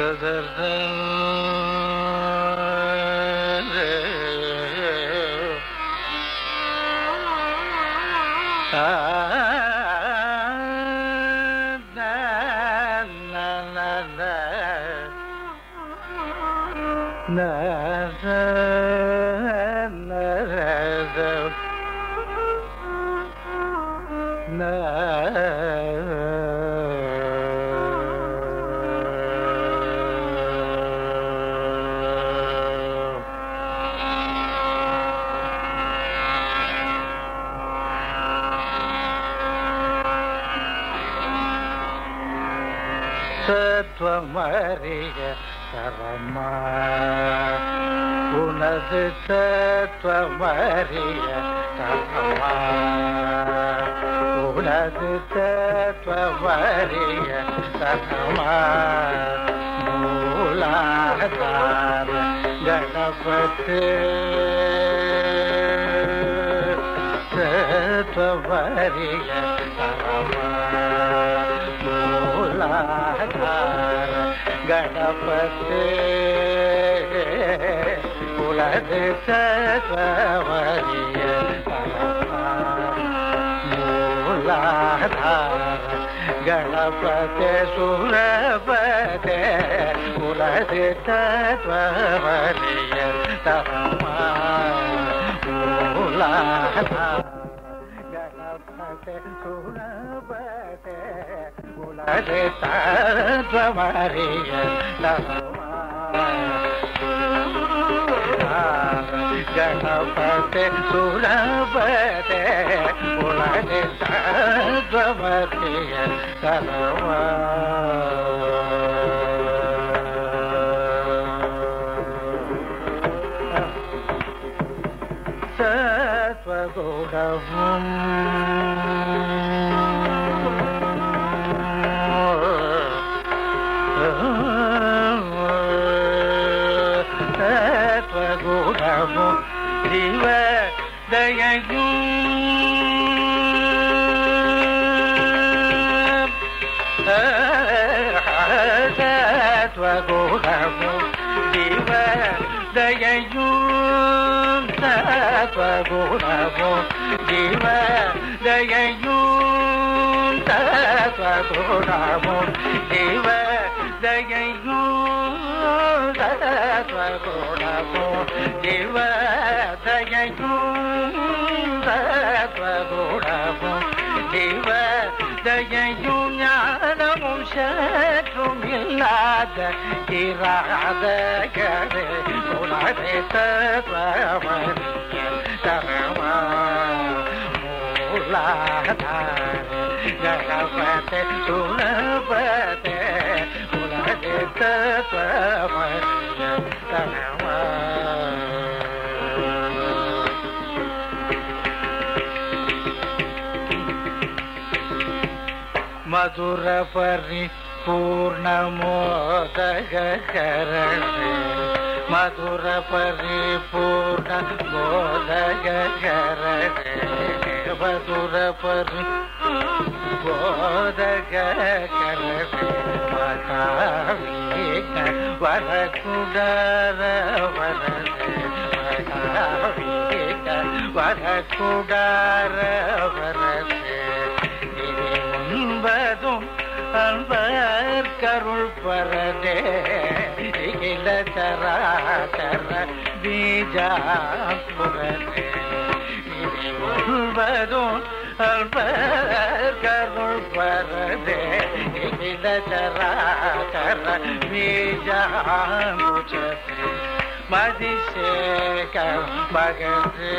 kadar da தத்துவமறிய தரமா உனது தத்துவமறிய தரமா மூலாதார கணபத்து தத்துவமறிய தரமா மூலாதார கணபத்து गणपते सुरपते पुरसितत्ववरीय तमा गणपते सुरपते पुरसितत्ववरीय तमा ಗಣಪತೆ ಸುರಪತೆ ಉಳನೆ ಸರ್ವತಿಯ ಸರ್ವ குணமும் சிவ தயையும் சரஸ்வ குணமும் சிவ தயையும் சரஸ்வ குணமும் சிவ தயையும் ஞானமும் சற்றும் இல்லாத இராத ఉలరే తత్వమరియ తరమా మధుర పరిపూర్ణమోదగరణే మధుర పరిపూర్ణ మోదగరణే சுரபரு போதக வரகுடார வரகுடார வரசே உண்பதும் அன்பர் கருள் பரதே இள தரா தர பீஜா புரதே அல்பதும் அல்பருள் பரதே மதிசேகர் மகந்தே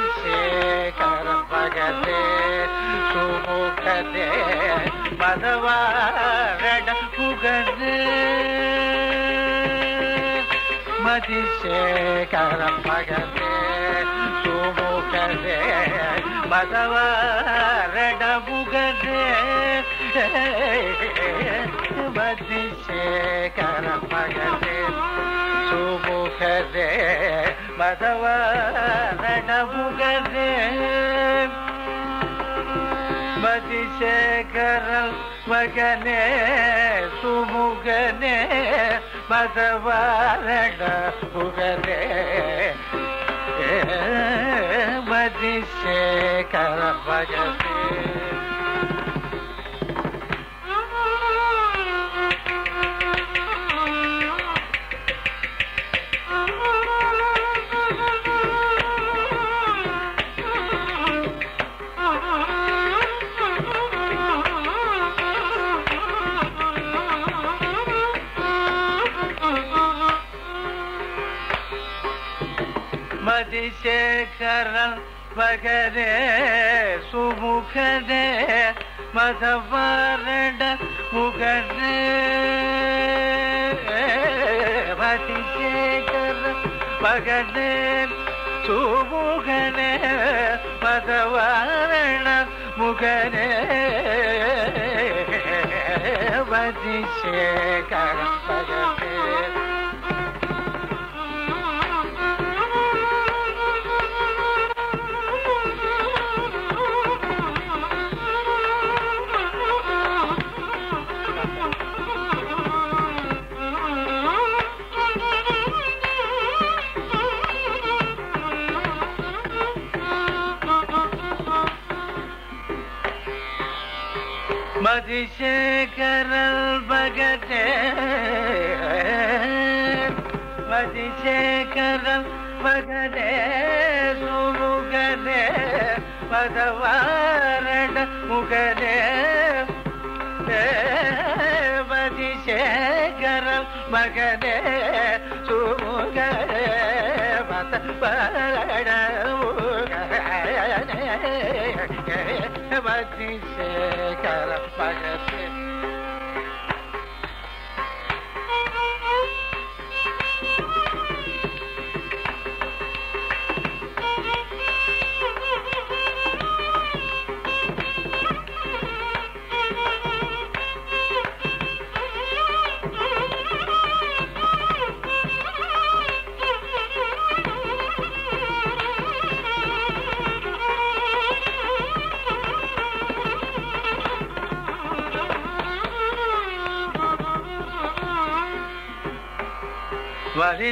மதிசேகர் மகந்தே சுமுகதே மதவார మరుగదు మతిశేఖర పగదే సోముఖదే మదవారడబుగదే మతిశేఖర పగదే సోముఖదే మదవారడబుగదే మతిశేఖర மகனே சுமுகனே மதவாரண புகனே மதிசேகர மகனே സുമുഖരെ സുമുഖരെ മതവരട മുഖരെ മതിശേഖര മകനെ സുമുഖനെ മതവരണ മുഖനെ മതിശേഖര മകനെ മതിശേഖരൽ ഭഗത്തെ മതിശേഖരൽ ഭഗതേ സുമുഖതേ പദവാരട മുഖതേ മതിശേഖരൽ ഭഗതേ സുമുഖതേ പദവാരട മതിശേഖര para crecer.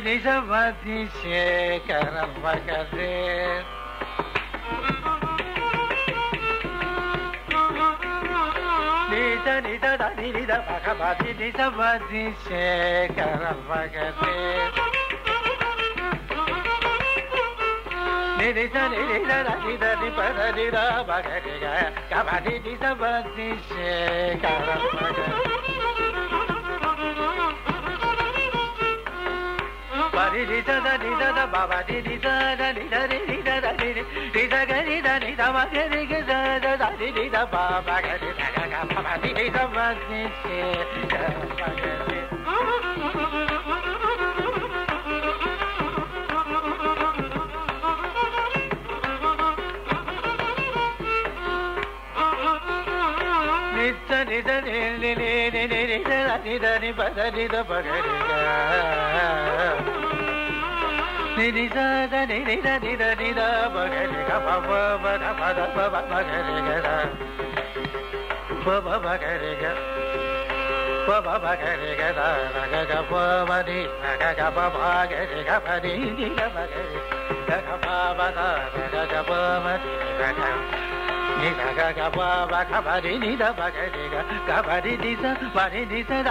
నిజ మతి శేఖర నిజ నిజ నిజ భగవతి నిజవతి మతి శేఖర భగదే నిజ నిజ నిపద నిర భగరి గభరి నిజ మతి శేఖర భగదే రిరి దద నిద బాబ రిరి దద నిద రిరి దద రిరి రిద గరి ద నిద మగరి గద దద రిరి ద బాబ గరి ద గ బాబ రిరి ద మగ్ని చే నిత్త నిద నిద నిద నిద నిద నిద నిద నిద నిద నిద నిద నిద నిద ప ప గ రి గ ద ర గ గ ప ప ని ర గ గ ప ప గ రి గ ప ని గ ప గ రి గ గ గ గ ప మ గ ni da ga ga ba ba ga ba ri ni da ba ga ri ga ga ba ri ni sa ba ri ni sa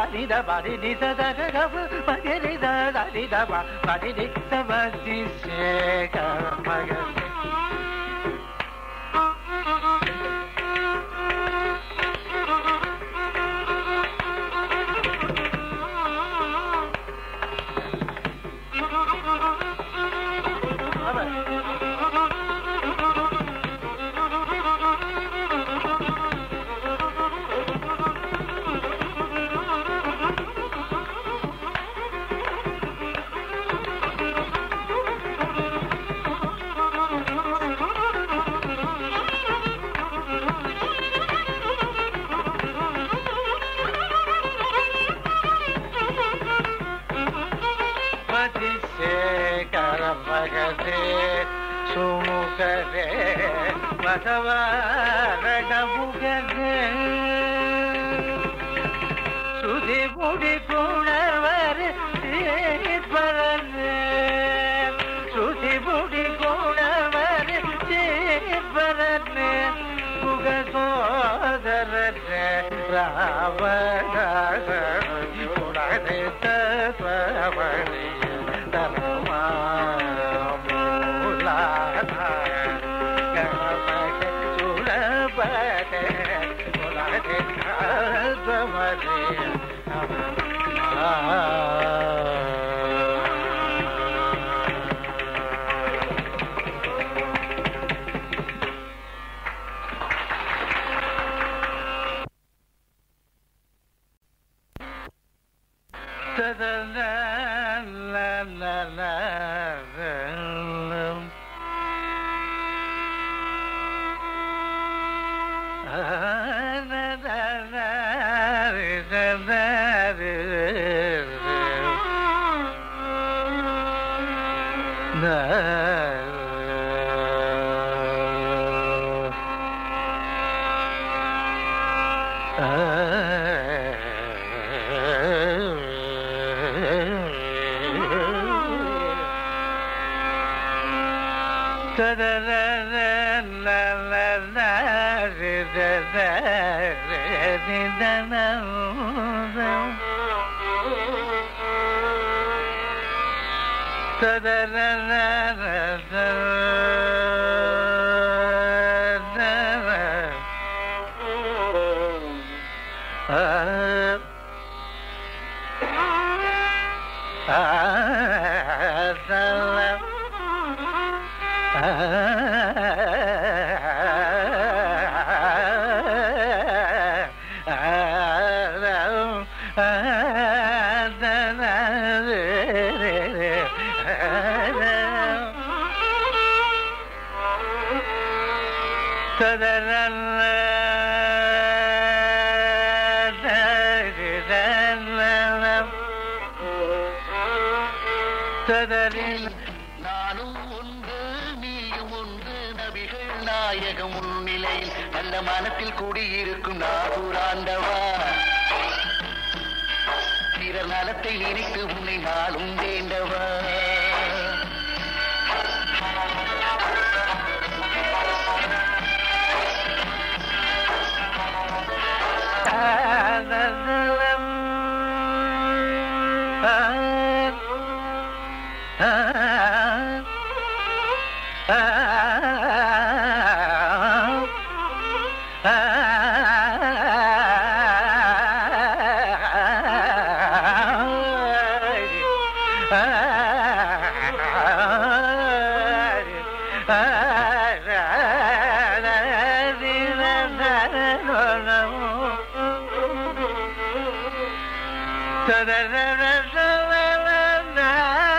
da da da da da da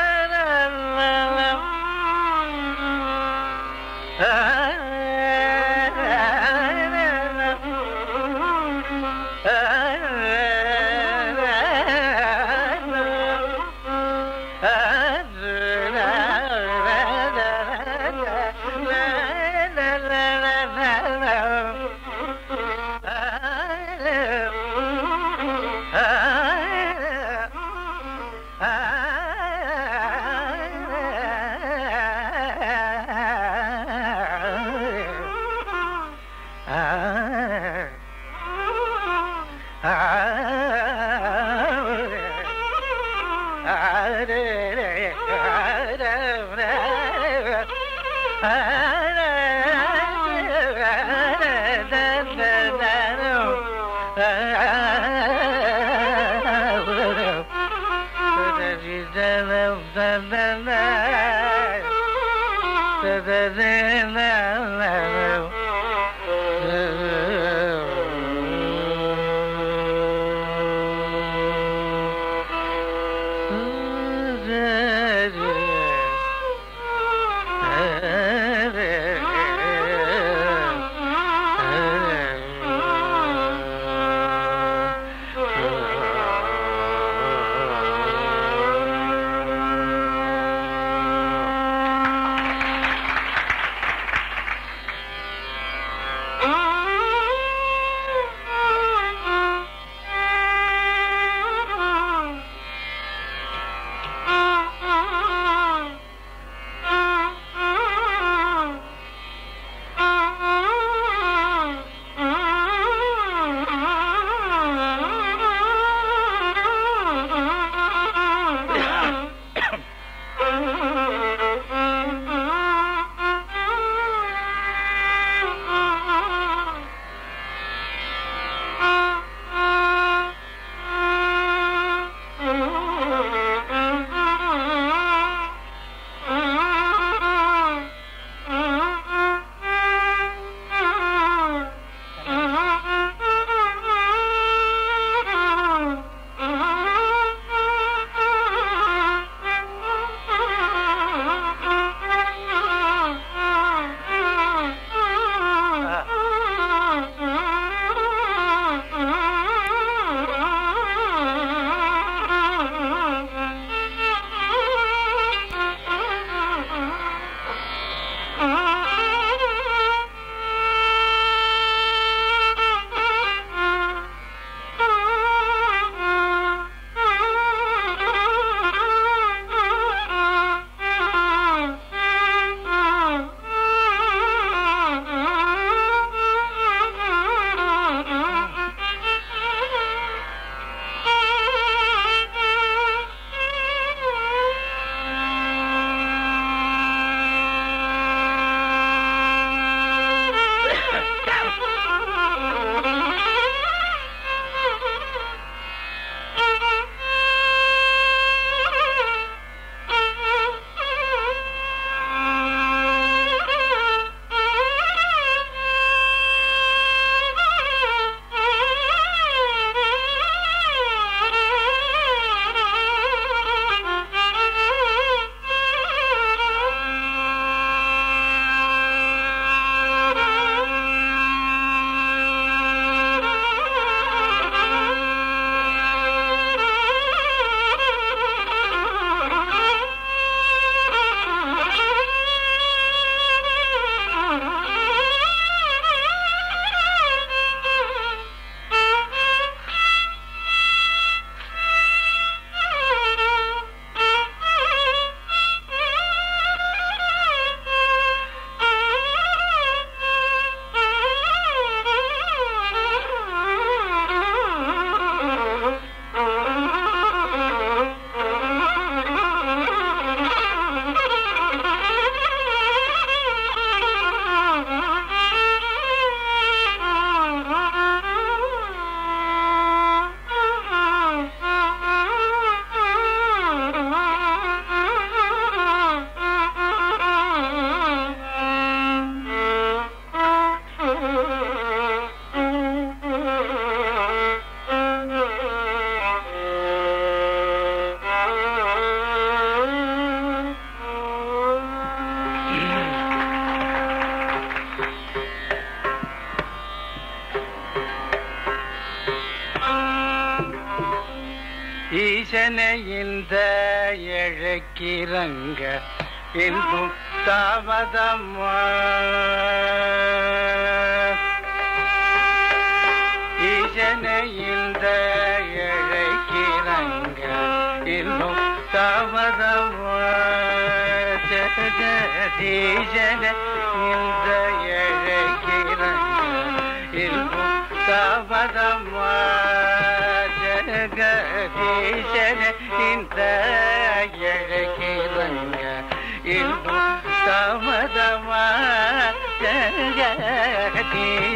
எழக்கிறங்க இன்னும் தாமதமா के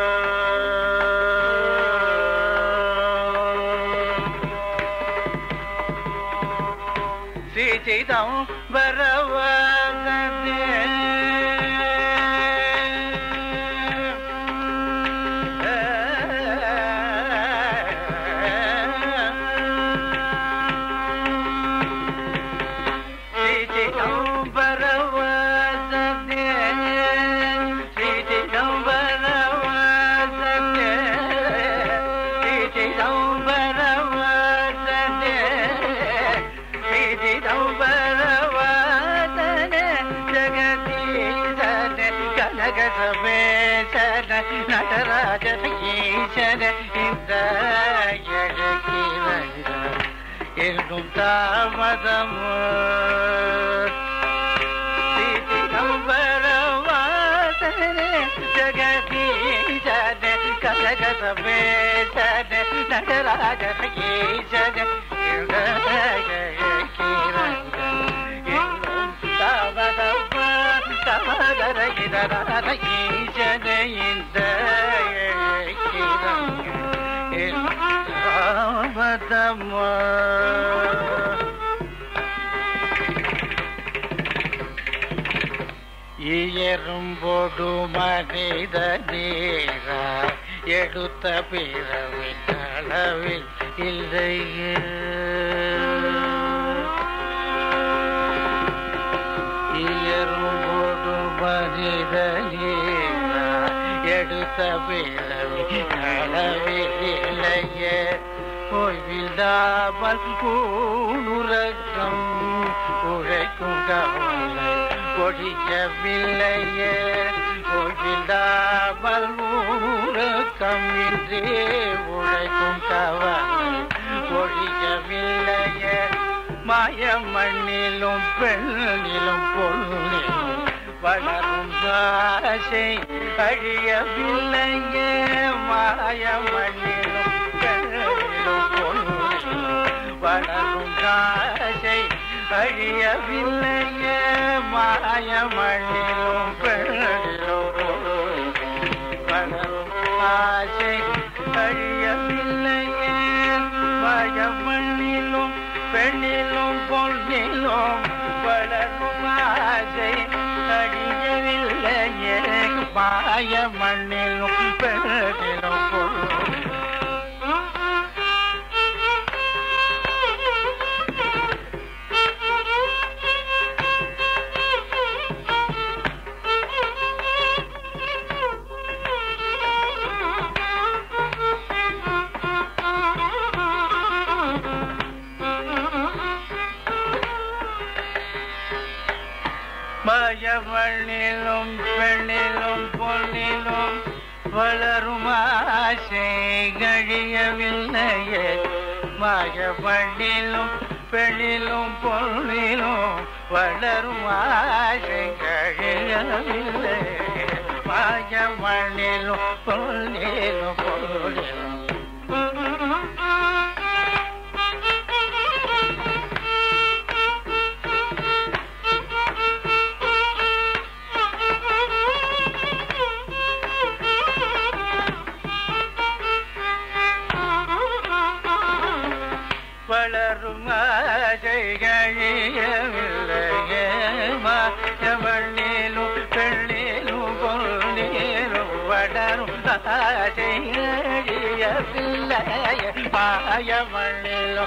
తామదము శ్రీచిదంబరవాదన జగదీశన కనక సమేశన నటరాజ ఈశన ఇంద எறும்போடு மனித நேரா எடுத்த பிறவின் அளவில் இல்லையே. எறும்போடு மனித நேரா எடுத்த பிறவின் அளவில் இல்லையே. ஓய்வில்லாமல் கூணுறக்கம் உழைக்கும் கவலை கொடிக்கவில்லையே ஓய்வில்லாமல் ஊரக்கம் இன்றே உழைக்கும் கவலை. ஒழியவில்லையே மாயமண்ணிலும் பெண்ணிலும் பொருளிலும் வளரும் ஆசை அழியவில்லையே மாயமண்ணிலும் பெண்ணிலும் பொருளிலும் வளரும் ஆசை அழியவில்லையே மாயமழிலும் பெண்ணிலும் ஆசை அழியவில்லையே மாயமண்ணிலும் பெண்ணிலும் பொன்னிலும் வளரும் ஆசை அழியவில்லையே மாயமண்ணிலும் பெண்ணிலும் மணிலும் பெண்ணிலும் பொன்னிலும் வளரும் ஆசை கழியவில்லையே. மாயமண்ணிலும் பெண்ணிலும் பொன்னிலும் வளரும் ஆசை கழியவில்லை மாயமண்ணிலும் பொன்னிலும் பொன்னிலும் యవనిలో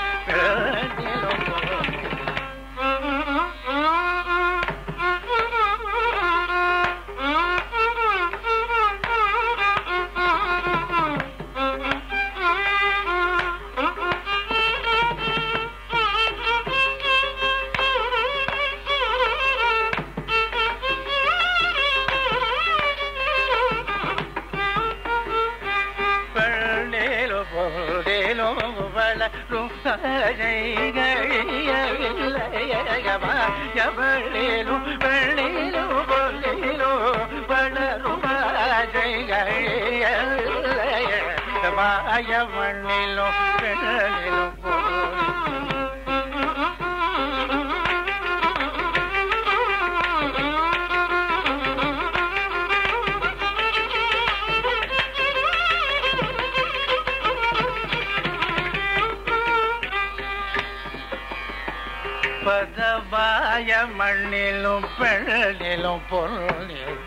மண்ணிலும் பெழலிலும் பொருளில்.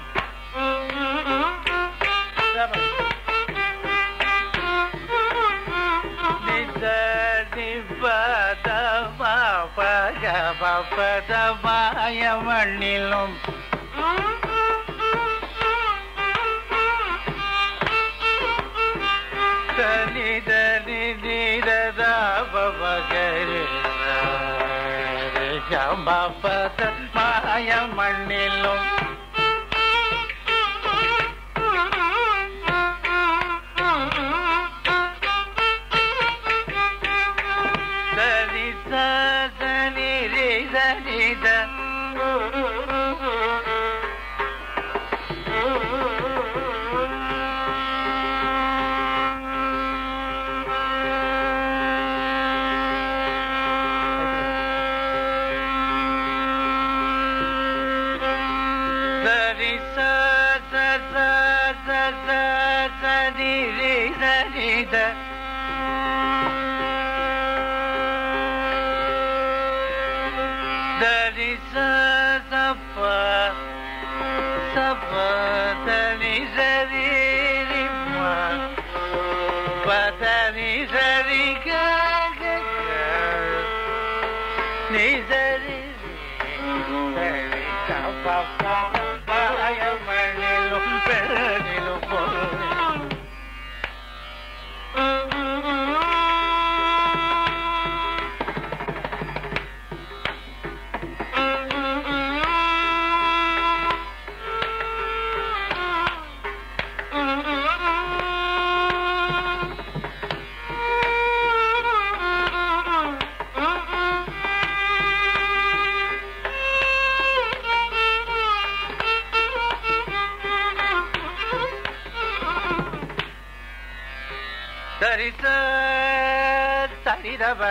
பதமா பதமாய மண்ணிலும் மாய மண்ணிலும்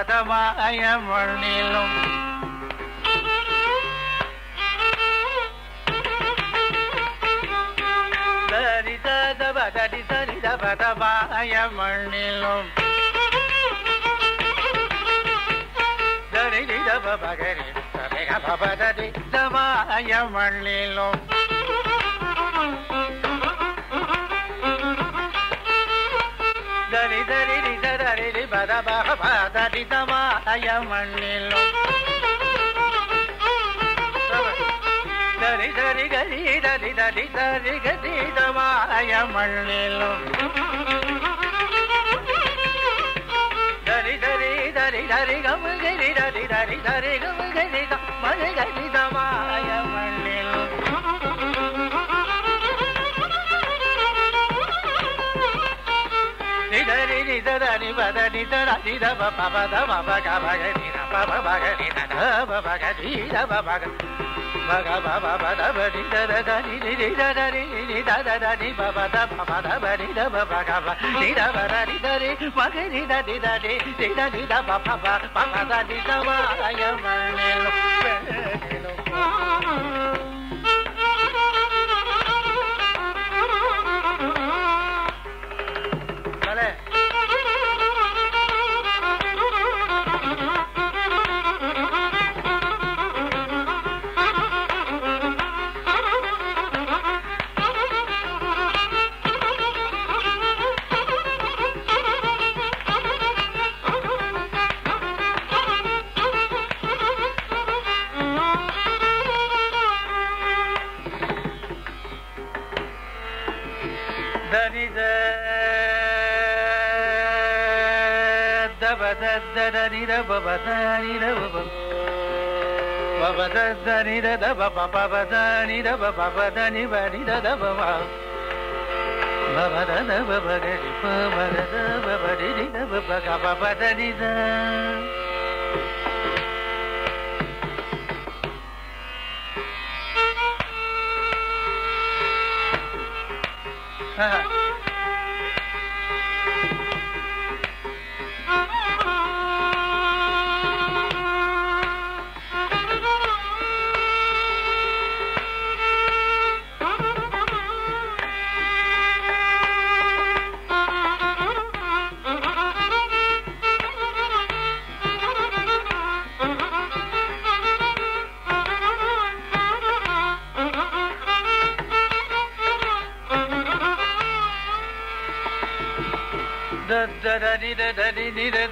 தரிதபதமாய மண்ணிலும் தரிதபதரி தரிதபதமாய மண்ணிலும் தரிதபகரி தரிதபதரி தமாய மண்ணிலும் దరి రి బద బహ బదరి దమాయ మణిలో దరి దరి గరి దరి దరి దరి గది దమాయ మణిలో దరి దరి దరి దరి గమ గరి దరి నిదరి నిదరి బదని దరి పవద మగ భగని బగ భగని నిద భగని బగ భగ భగ భవ నిద బగ బగ బబ బద బడి దర దని ని దరి ని దని బబ ద బబ ద బడి దబ బగ బ నిద బర ని మగ నిద నిద ని నిద నిద బబ బ బబ ద నిద వాయ మణిలో పెణిలో ni da da ba ba ba ba da ni da ba ba ba da ni ba ni da da ba ba ba ba da da ba ba ga ri pa ba da da ba ba di di da ba ba ga ba ba da ni da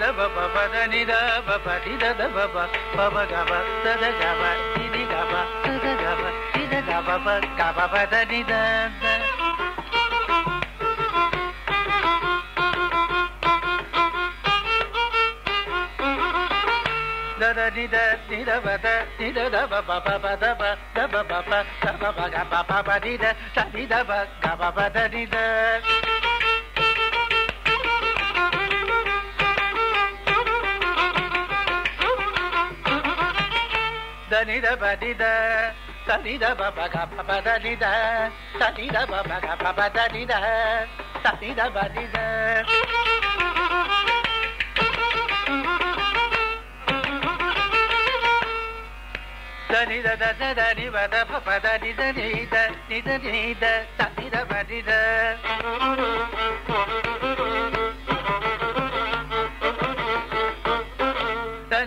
దబ పబ దని దబ పటి దద బబ పబ గబ దద గబ ఇది గబ దద గబ ఇది గబ బ గబ బ దని దద నిద నిదవద నిదద బబ బబ దబ దబ బబ దబ బగ బబ బ నిద సనిద బ గబ బద నిద నిద బదిద సనిద బబగ పపద నిద సనిద బబగ పపద నిద సనిద బదిద దని దని దని వద పద నిద నిద నిద నిద సనిద బదిద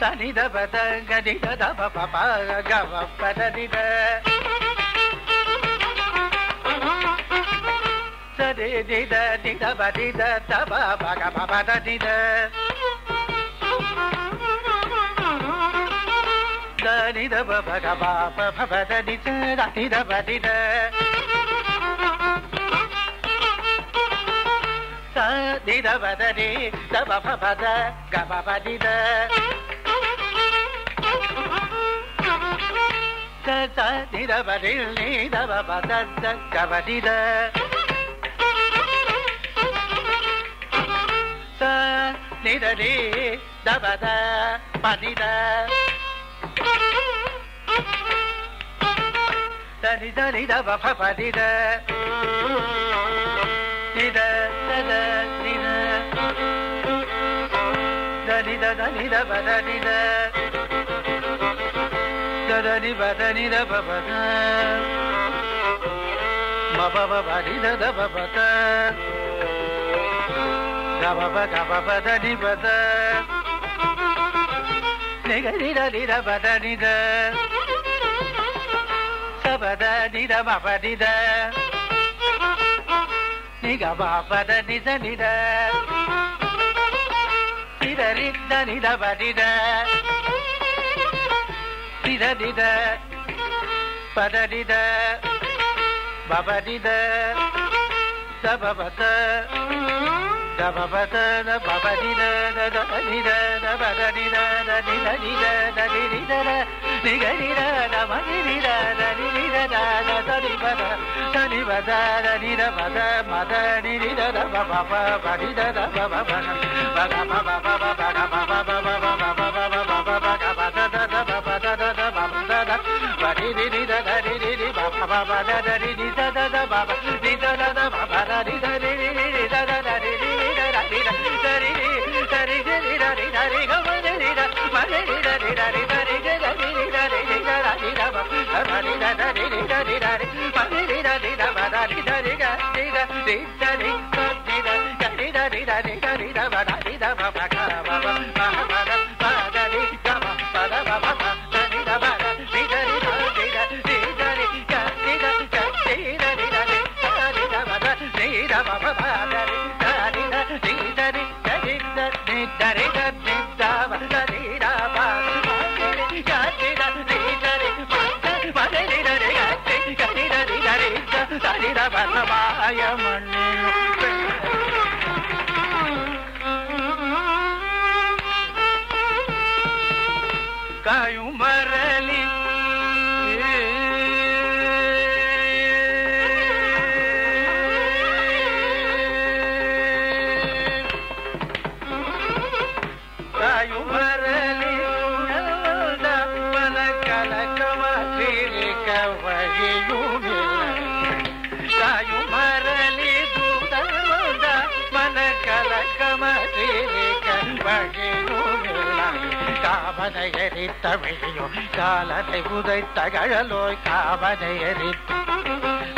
సని దబ గని దబ పప గవ పదని సరే నిద నిద బనిద దబ బగ పపద నిద దని దబ బగ బాప పపద నిద రతి దబ నిద సని దబ దని దబ పపద గబ పనిద த நிதவரில் நீதவ பதத்த கவரித த நிதரி தபத பனித தனி தனி தப பரித நித தத நித தனி தனி தப தனித దని బదని దబద మబబ బని దబద గబబ గబబ దని బద. నిగరి దని దబద నిద. సబద నిద మబ నిద. నిగ బాబద నిద నిద. నిద రిద్ద నిద బ నిద. దిద పదరిద బబరిద దబబత దబబత బబరిద దదరిద దబదరిద దదిదరిద దదిరిదర నిగరిర దమగిరిర దరిరిర దదరిబద దరిబద దరిర బద మద నిరిర బబబ బరిద బబబ బగబ బబబ బగబ బబబ ని బ బ బ బ ద ద ని ని ద ద ద బ బ ని ద ద ద బ బ ద ని ద ని ని ని ని ద ద ద ని ని ని ద ద ని ద ద ని ని ద ని ని ని ద ని ద ని గ మ ని ని ద మ ని தமிழியோ காலத்தை உதை தகழலோய் காவனை எரித்து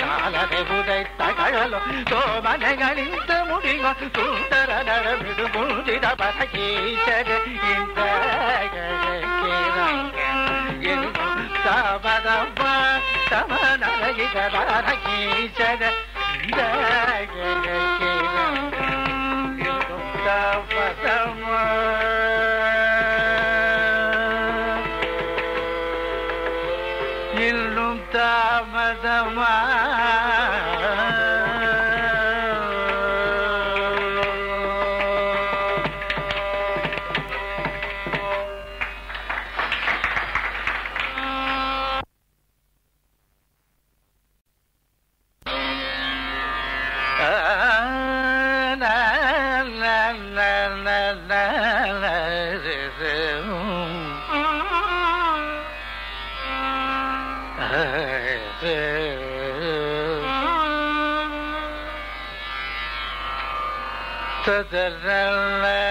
காலனை உதை தகழலோ சோமனை அழிந்த முடியோ சுந்தர நடமிடு மூடிட பரகீசர் இந்த தமதம்மா தம நரகிட the velvet.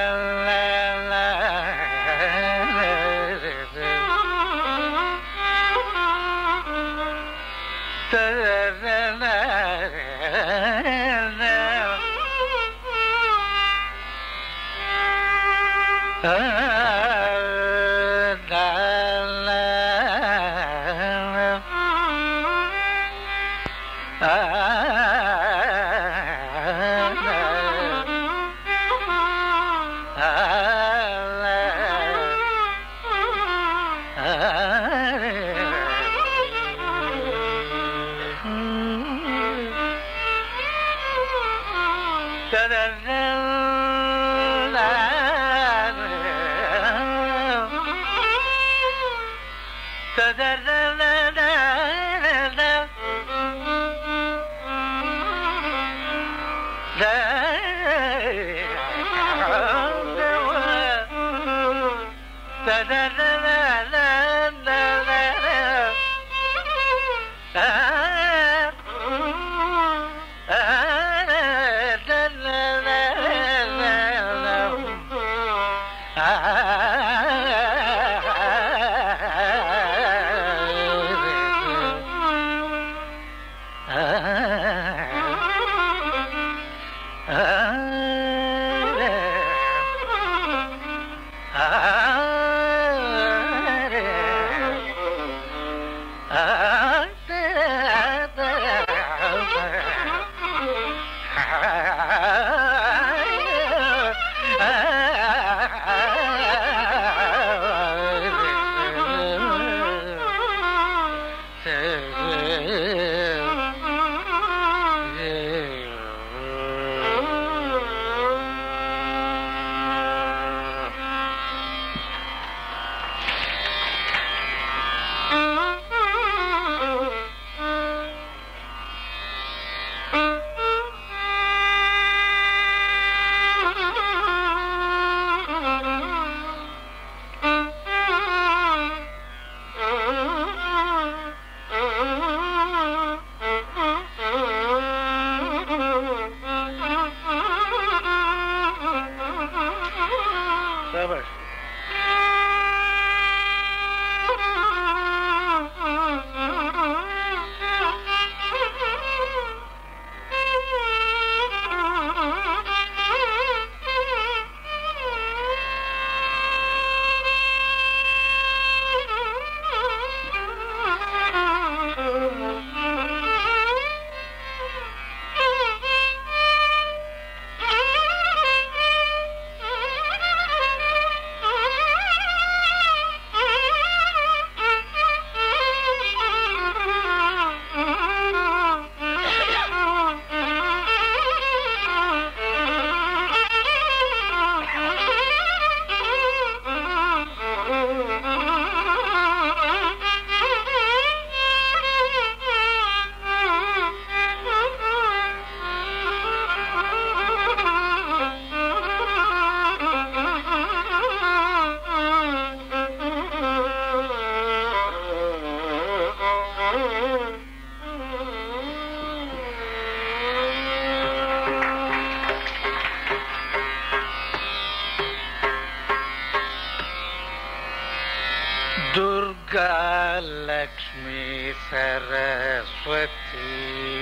reflecting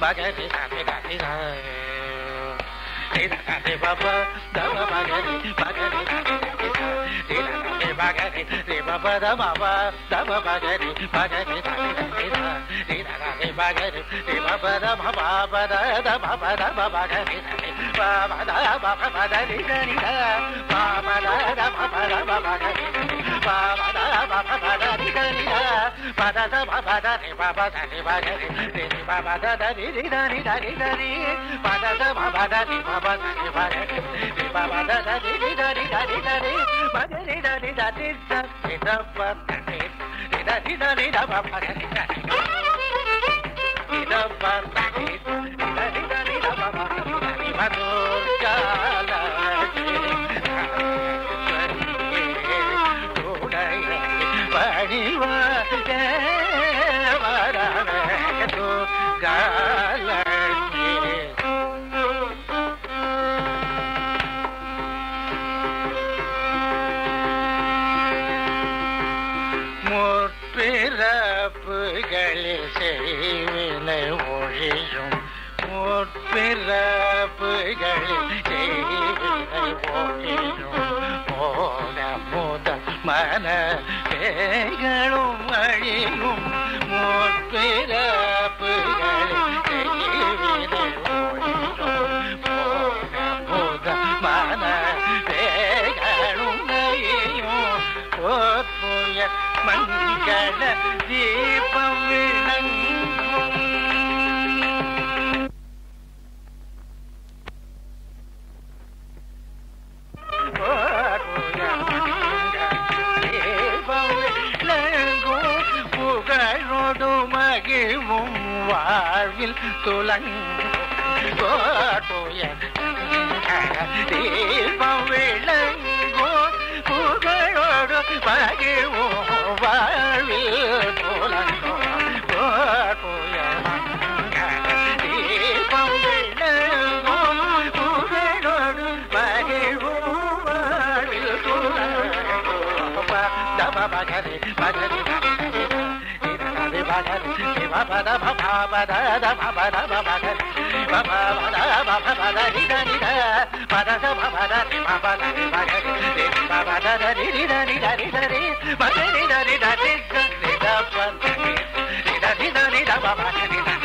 bagari ame gari Dina gari baba dama bagari bagari Dina gari bagari re baba dama ba dama bagari bagari Dina gari bagari re baba dama ba ba dama ba dama bagari ba ba da ba ba ba da ni da ni da ba ba da da ba ba da ba ba da ba ba da ba ba da ni da ni da ba da da ద రి బగరి రే రి బబ the the రి రి ద రి ద రి ద రి బద ద బబ ద రి బబ ద రి బగరి రే బబ ద ద రి రి ద రి ద రి ద రి బగరి ద రి ద రి ద రి ద బ రి రి ద రి ద రి ద బ బ గరి ద రి ద బ రి ద రి ద రి ద బ బ రి ద రి బ பிறப்புகளில் செய்வினை ஒழியும் முற்பிறப்புகளில் செய்வினை ஒழியும் ஓட முதல் மன பேகளும் அழியும் முற்பிற மங்கள தீபம் விளங்கும் புகழோடு மகிழ்வும் வாழ்வில் துலங்கும் தீபம் விளங்கும் పద పద పద పద పద పద పద పద పద పద పద ba ba ba ba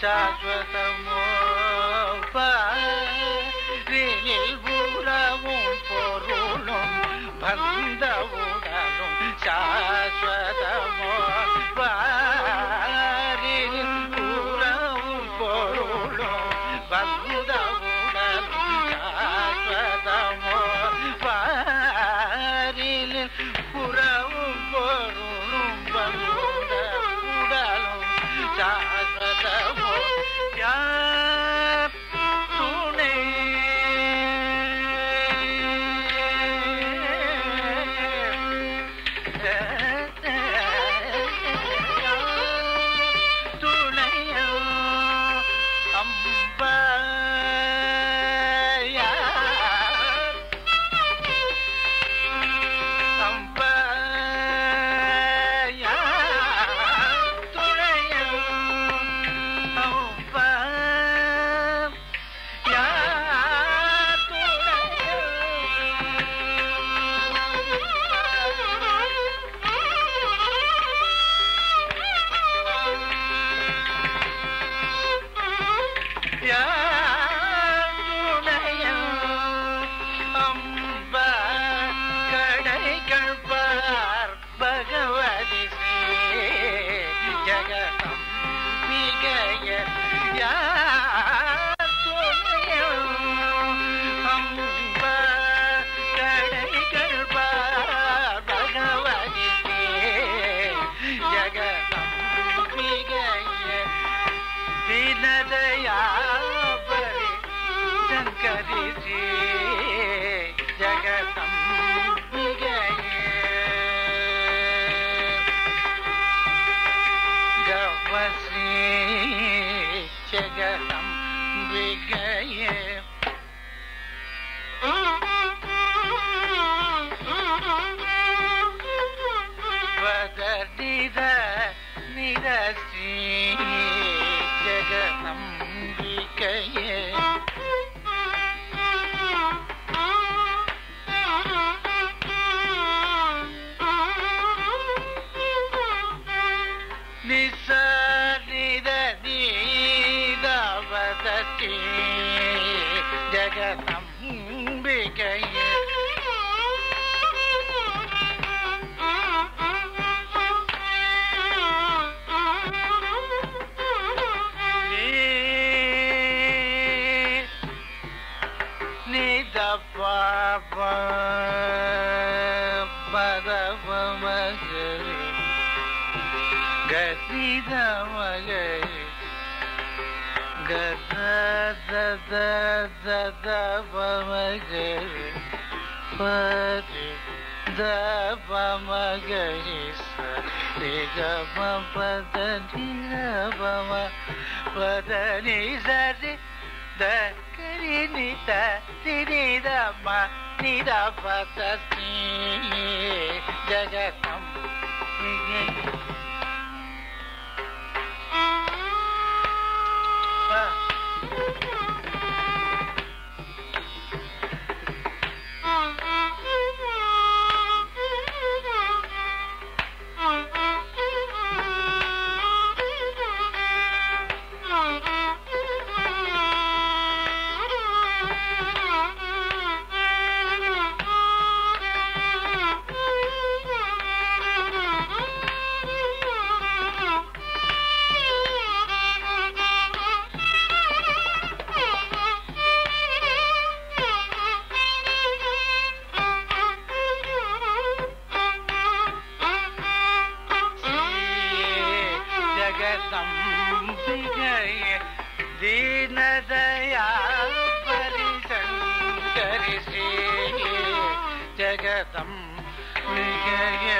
chave do amor. pari da pamagarisa rigama padanira bama padanisari da karinita nidama nidapatati jagat them மிகையே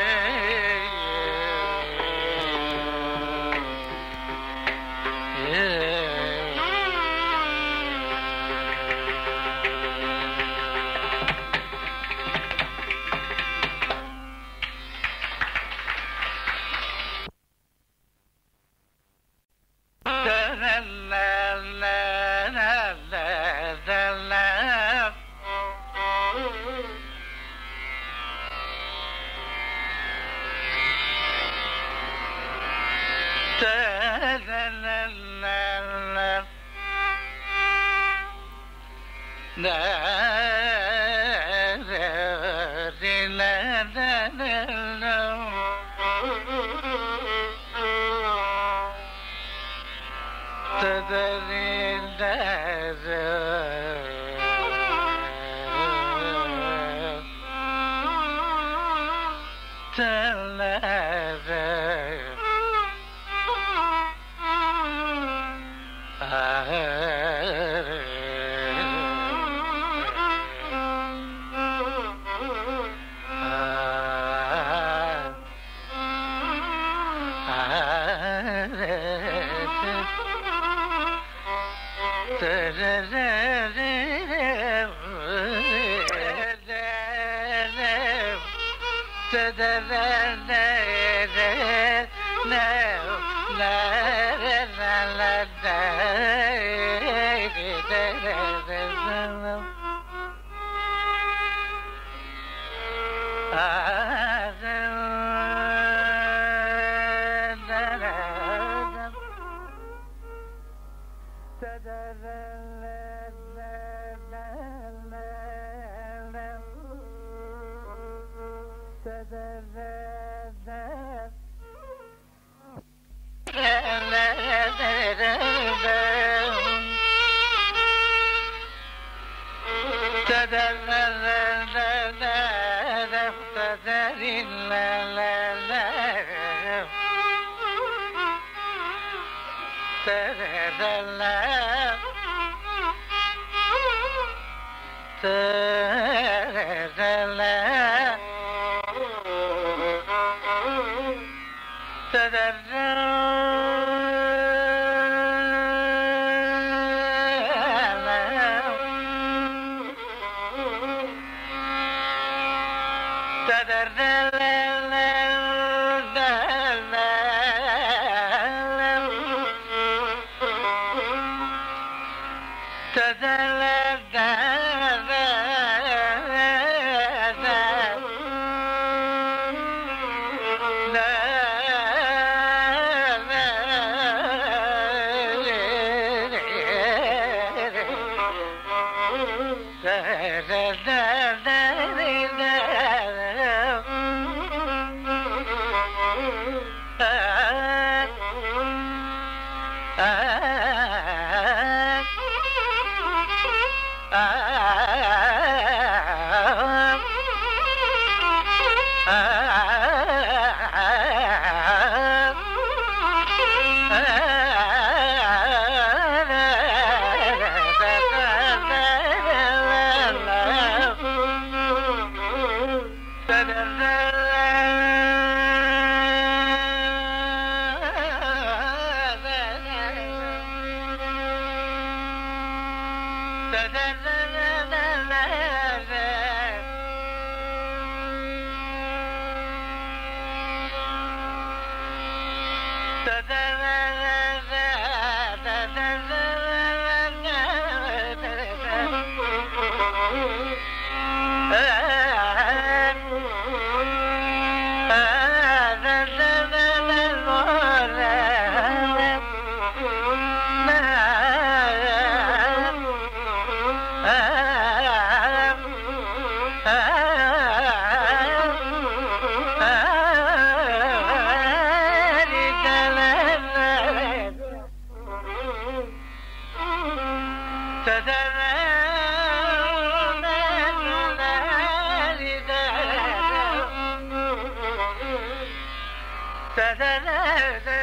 Hello.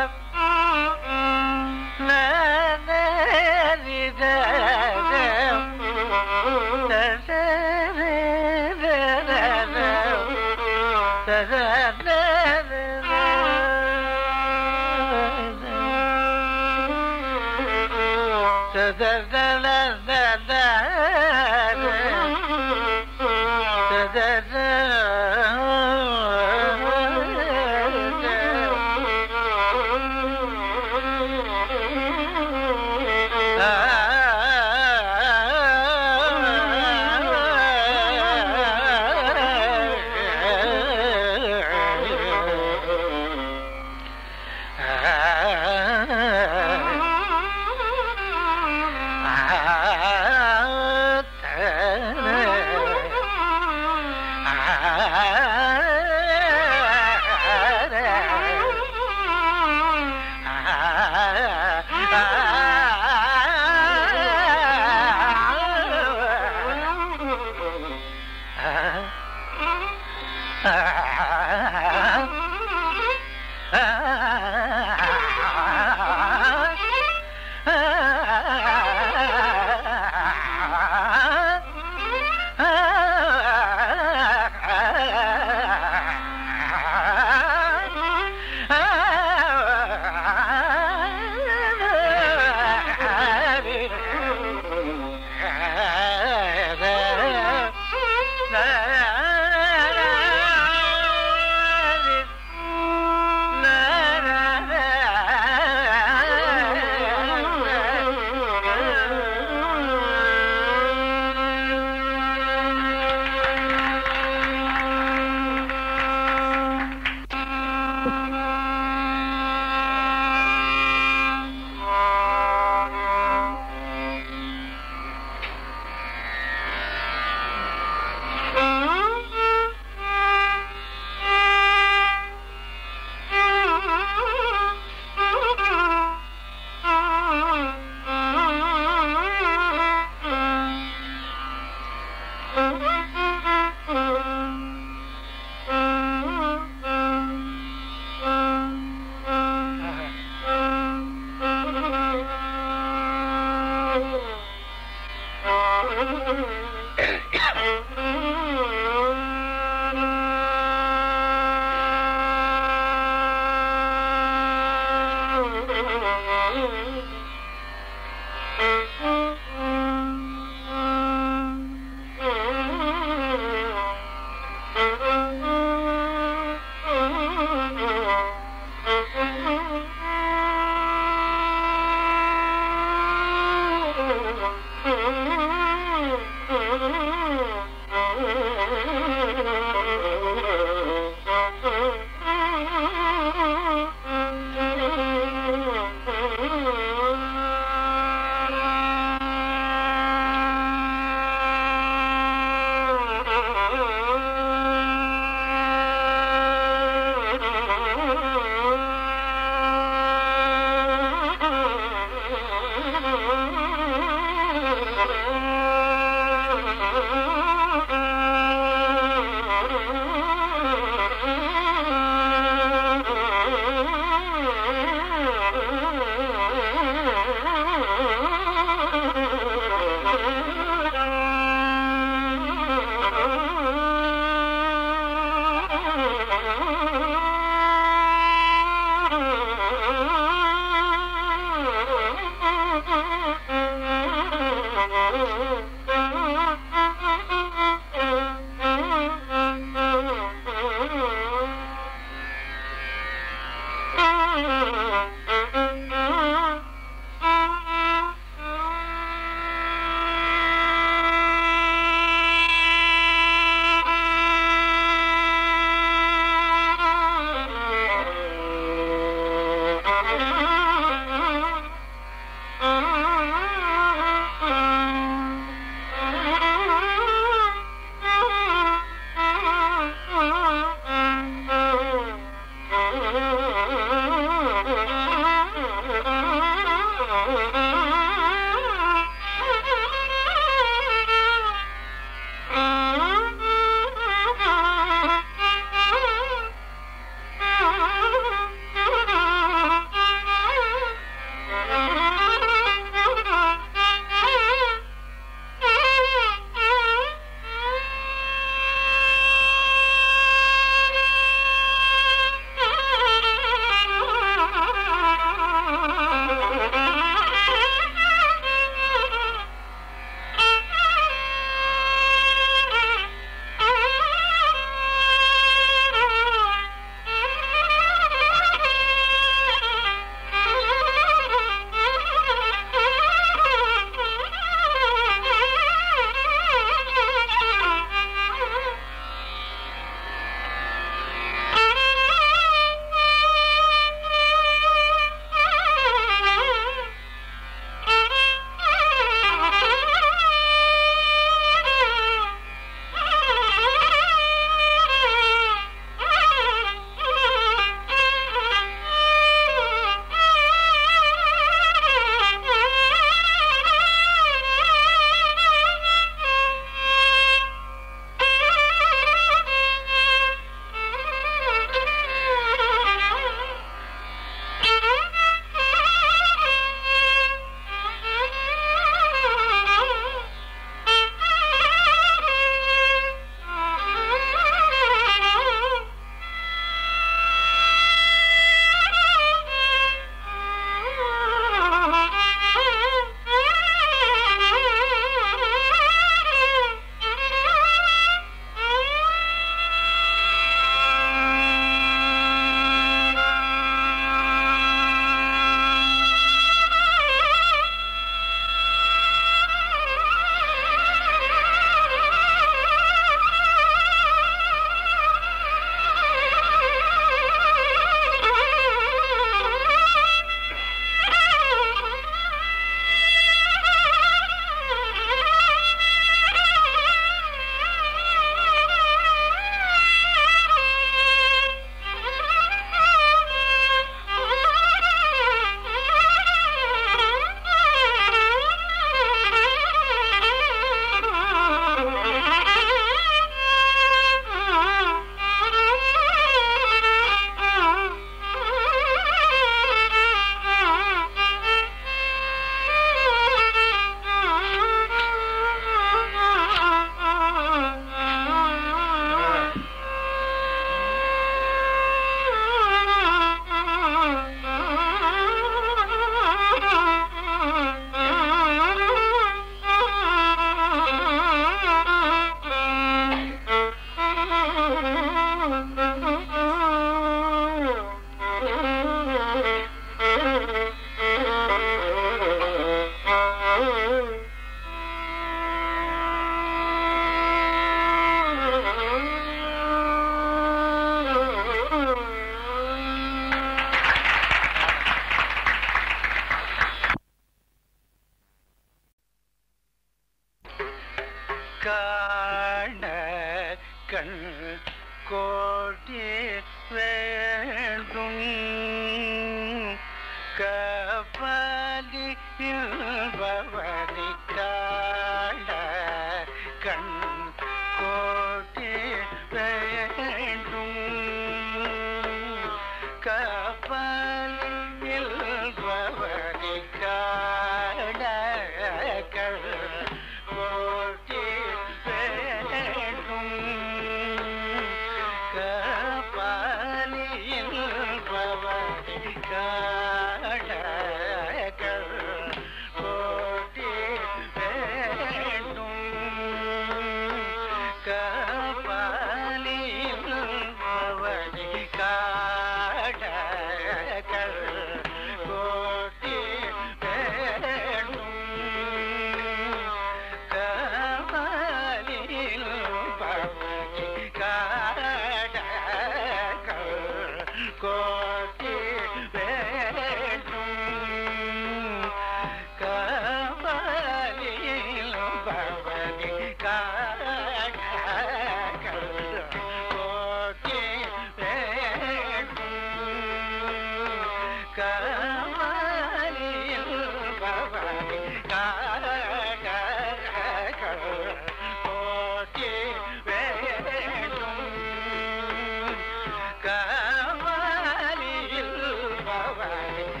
vàng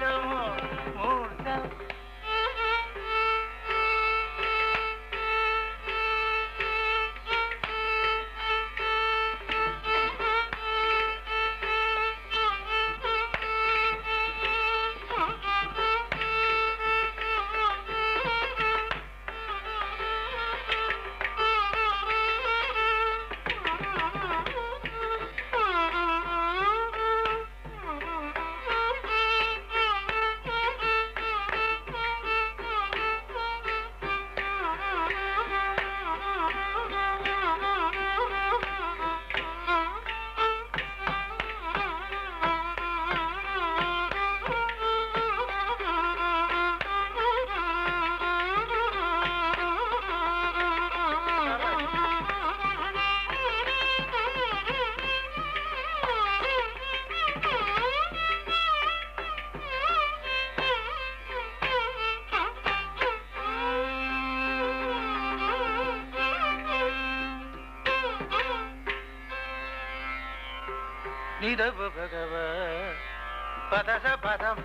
మూర్తం మూర్తం భగవ పదస పదం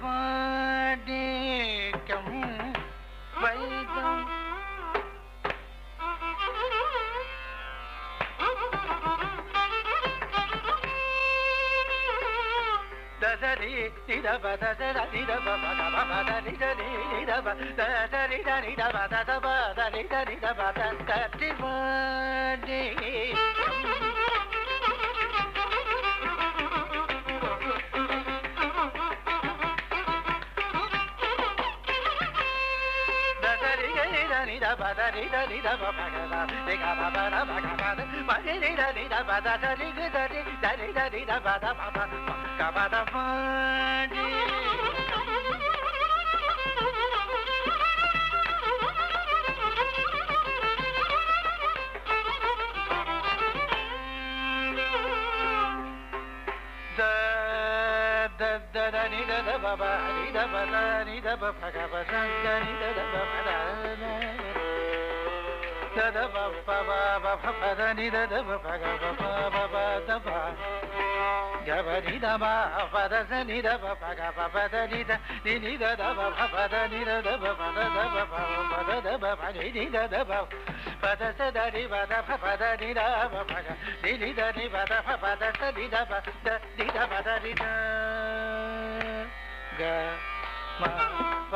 గబద దరి దరి దరి దరి దబద బబ గబద మాడి ni da da ba ba ni da ba da ni da ba pa ga ba sa da ni da da ba pa da da da ba pa ba ba pa pa da ni da da ba నిద బా పద నిద పగ పద నిద నిద దబ పద నిద దబ పద దబ పద దబ పగ నిద దబ పద సద రి పద పద నిద పగ నిద ని పద పద నిద పద నిద పద నిద గ మా ప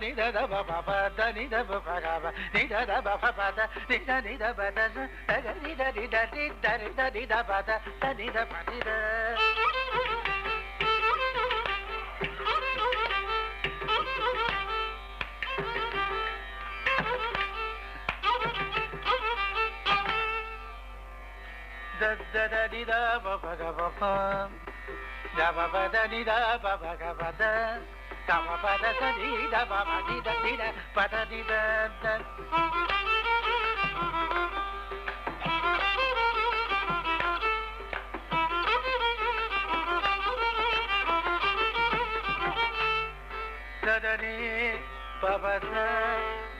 ni da da ba ba ba da ni da ba ba ga ba ni da da ba ba ba da ni da ni da ba da da ga ni da ni da ni da ni da ni da ba da da ni da ba ni da da da da di da ba ba ga ba ba da ba ba da di da ba ba ga ba da తమ పద సీద పమ నిద నిద పద నిద సదని పవస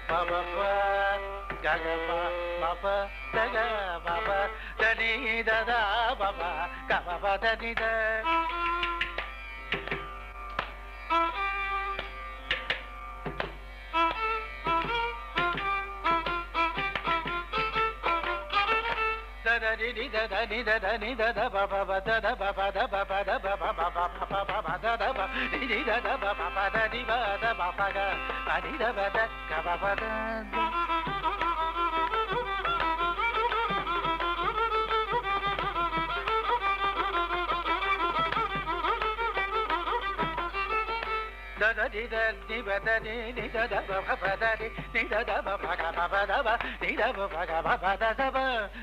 పవప గగప మప దగ మప దని దదా పప గపప దని ద da da da దని దని బదని నిద బ పదని నిద బ భగ పద బ నిద బ భగ పద సబ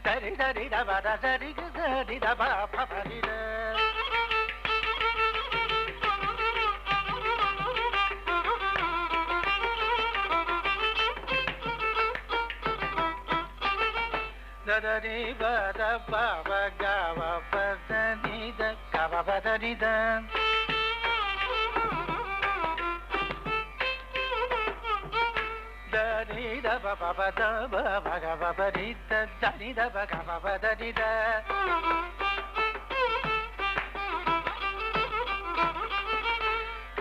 దరి దరి ద బ దరి గ ని ద బ ప పని ద దరి బ ద బ బ గ వ ప ద ని ద గ వ ప ద ని ద నిద పద భగవ నిద నిద భగవ నిద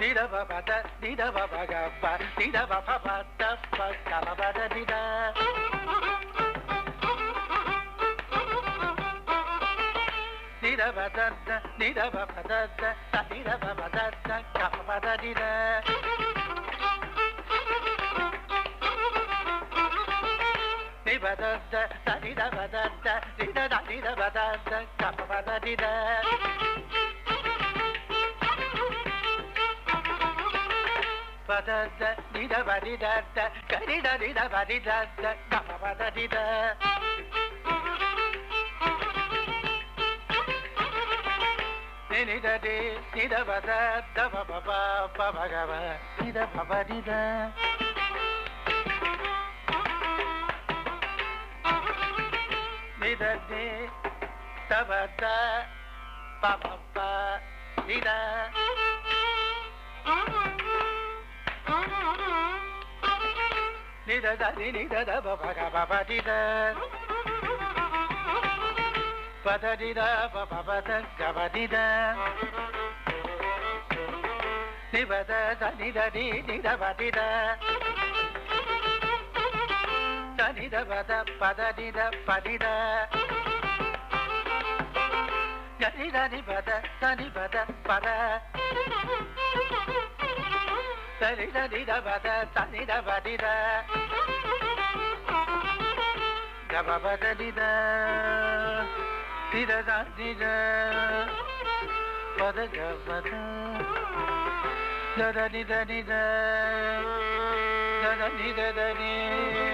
నిద పద నిద భగవ నిద పద పద నిద నిద పద నిద పద నిద పద నిద రి బద రి ద బద రి ద రి ద బద కప బద రి ద పద రి ద బరి ద కరి ద రి ద బరి ద కప నిద బద నిద சிதே தவத பபப்ப நித நிதத நிதத பபக பபதித பததித பபத கபதித நிபத நிததி நிதபதித తనిద పద పద నిద పనిద గని పద. తని పద పద తనిద నిద పద తనిద పనిద గబ పద నిద నిద నిద పద గబద da da ni da ni da da da ni da da ni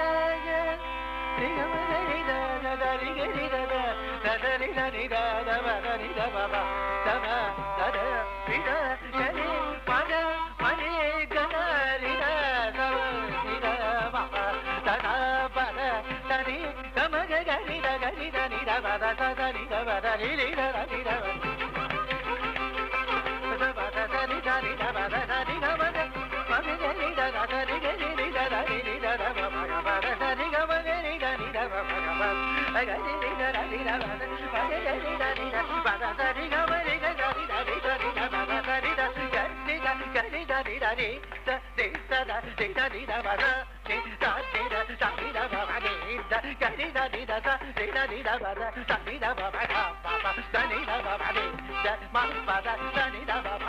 da ni da da da da da da da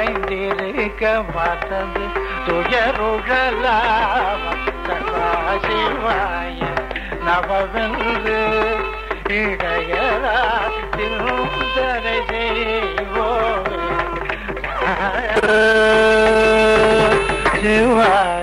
நிறைந்திருக்க மாட்டது துயருழலாம சிவாய நவவென்று இடையரா திருந்தரை செய்வோமே. சிவாய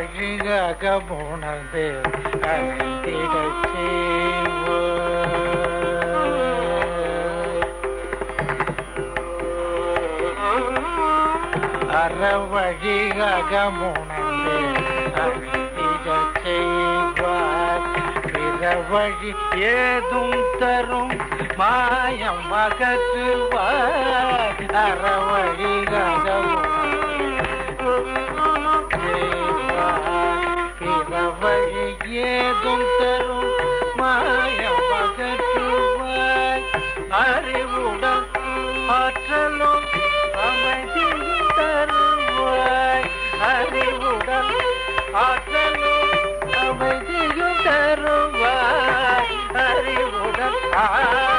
அழகு அகமுணர்ந்து அழைந்திடச் செய்வோம் அறவழி அகமுணர்ந்து அழைந்திடச் செய்வார் பிறவழி ஏதும் தரும் மாயம் அகற்றுவார் அறவழி அகமுணர்ந்து ஆரோக்கியம் தரும் மாயம் அகற்றுவாய் அறிவுடன் ஆற்றலும் அமைதியும் தருவாய். அறிவுடன் ஆற்றலும் அமைதியும் தருவாய். அறிவுடன் ஆ